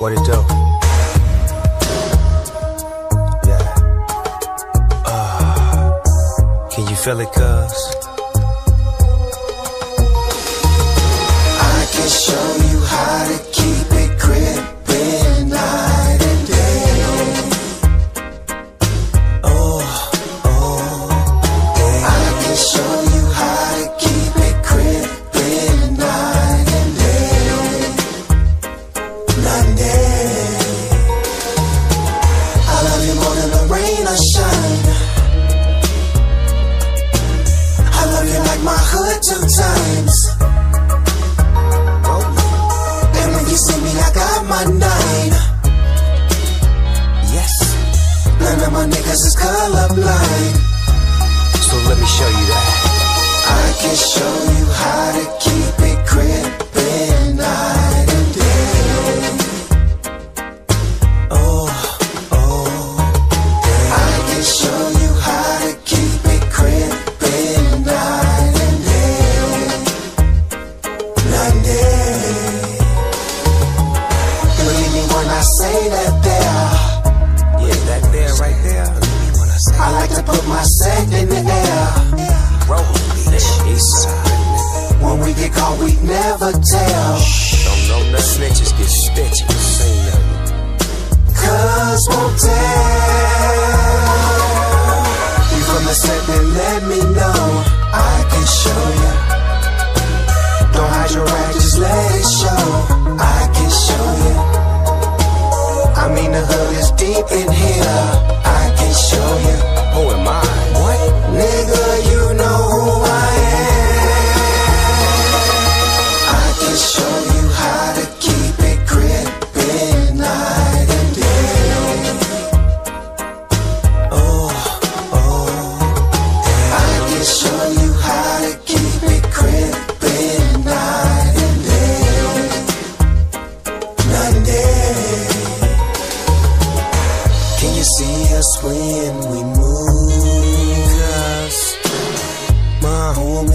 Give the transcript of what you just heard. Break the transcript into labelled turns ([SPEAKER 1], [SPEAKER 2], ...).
[SPEAKER 1] What it do? Yeah. Uh, can you feel it, cuz?
[SPEAKER 2] Show you how colorblind.
[SPEAKER 1] So let me show you that.
[SPEAKER 2] I can show you how to keep it crippin night and day. Oh, oh, Day. I can show you how to keep it crippin night and day. Night and day. Believe me when I say that my set in the air.
[SPEAKER 1] roll this east side, nigga.
[SPEAKER 2] When we get caught, we never tell.
[SPEAKER 1] Don't know the snitches get stitches.
[SPEAKER 2] Cause won't tell. You from the set, then let me know. I can show you. Don't hide your rag, just let it show. I can show you. I mean, the hood is deep in here. Us when we move? Cause my home